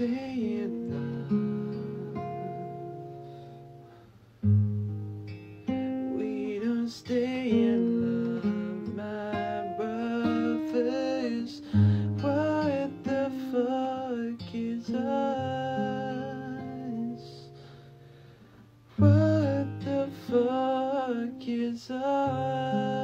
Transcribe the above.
stay love. We don't stay in love, my brothers. What the fuck is us? What the fuck is us?